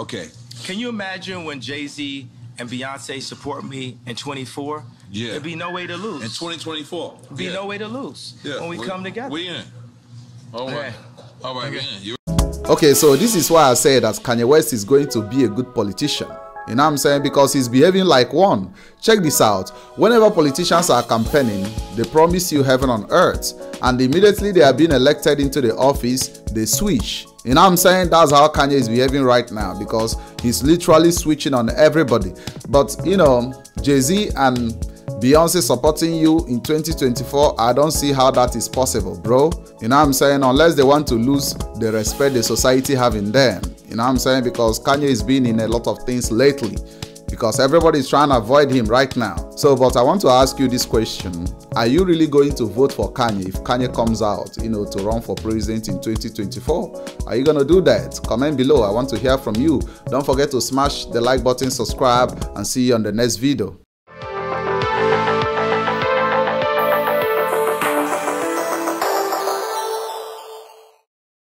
Okay. Can you imagine when Jay Z and Beyonce support me in 24? Yeah. There'd be no way to lose. In 2024. There be yeah. no way to lose Yeah. when we, come together. We in. All right. Okay. All right, we Okay. in. You Okay, so this is why I say that Kanye West is going to be a good politician. You know what I'm saying? Because he's behaving like one. Check this out. Whenever politicians are campaigning, they promise you heaven on earth. And immediately they are being elected into the office, they switch. You know what I'm saying? That's how Kanye is behaving right now because he's literally switching on everybody. But, you know, Jay Z and Beyonce supporting you in 2024, I don't see how that is possible, bro. You know what I'm saying? Unless they want to lose the respect the society have in them. You know what I'm saying? Because Kanye is being in a lot of things lately. Because everybody is trying to avoid him right now. So, but I want to ask you this question. Are you really going to vote for Kanye if Kanye comes out, you know, to run for president in 2024? Are you going to do that? Comment below. I want to hear from you. Don't forget to smash the like button, subscribe, and see you on the next video.